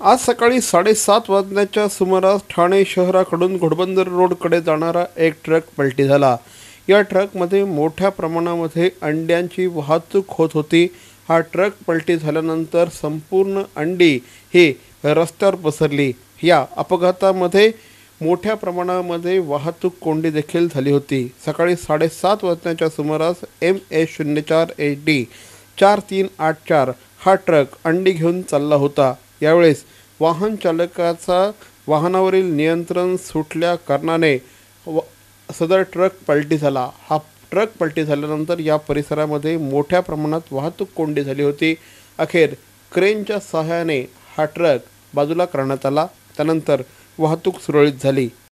आज सकाळी साडेसात वाजण्याच्या सुमारास ठाणे शहराकडून घोडबंदर रोडकडे जाणारा एक ट्रक पलटी झाला. या ट्रकमध्ये मोठ्या प्रमाणामध्ये अंड्यांची वाहतूक होत होती. हा ट्रक पलटी झाल्यानंतर संपूर्ण अंडी ही रस्त्यावर पसरली. या अपघातामध्ये मोठ्या प्रमाणामध्ये वाहतूक कोंडी देखील झाली होती. सकाळी साडेसात वाजण्याच्या सुमारास एम एस शून्य चार एच डी चार तीन आठ चार हा ट्रक अंडी घेऊन चालला होता. यावेळेस वाहन चालकाचा वाहनावरील नियंत्रण सुटल्या कारणाने व सदर ट्रक पलटी झाला. हा ट्रक पलटी झाल्यानंतर या परिसरामध्ये मोठ्या प्रमाणात वाहतूक कोंडी झाली होती. अखेर क्रेनच्या सहाय्याने हा ट्रक बाजूला करण्यात आला. त्यानंतर वाहतूक सुरळीत झाली.